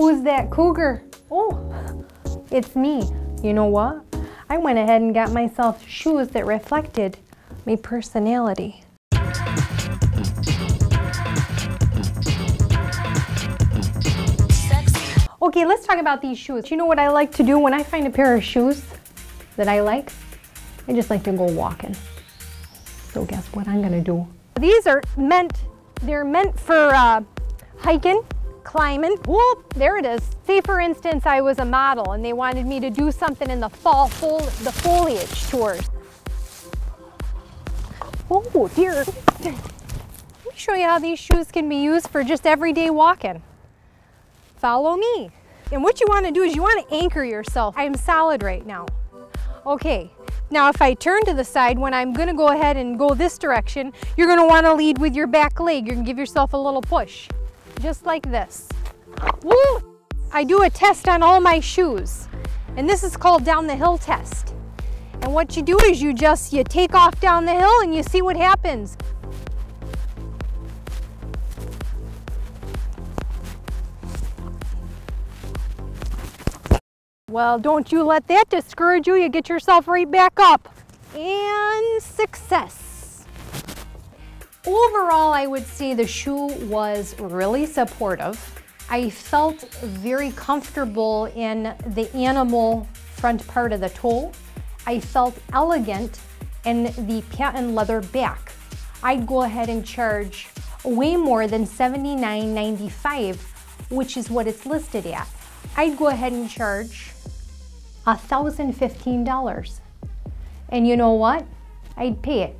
Who's that cougar? Oh, it's me. You know what? I went ahead and got myself shoes that reflected my personality. Okay, let's talk about these shoes. You know what I like to do when I find a pair of shoes that I like? I just like to go walking. So guess what I'm gonna do? These are meant, they're meant for uh, hiking, climbing. Whoop, there it is. Say for instance, I was a model and they wanted me to do something in the fall, fol the foliage tours. Oh dear. Let me show you how these shoes can be used for just everyday walking. Follow me. And what you want to do is you want to anchor yourself. I am solid right now. Okay, now if I turn to the side, when I'm going to go ahead and go this direction, you're going to want to lead with your back leg. You're to give yourself a little push, just like this. Woo! I do a test on all my shoes, and this is called down the hill test. And what you do is you just, you take off down the hill and you see what happens. Well, don't you let that discourage you. You get yourself right back up. And success. Overall, I would say the shoe was really supportive. I felt very comfortable in the animal front part of the toe. I felt elegant in the patent leather back. I'd go ahead and charge way more than $79.95, which is what it's listed at. I'd go ahead and charge $1,015. And you know what? I'd pay it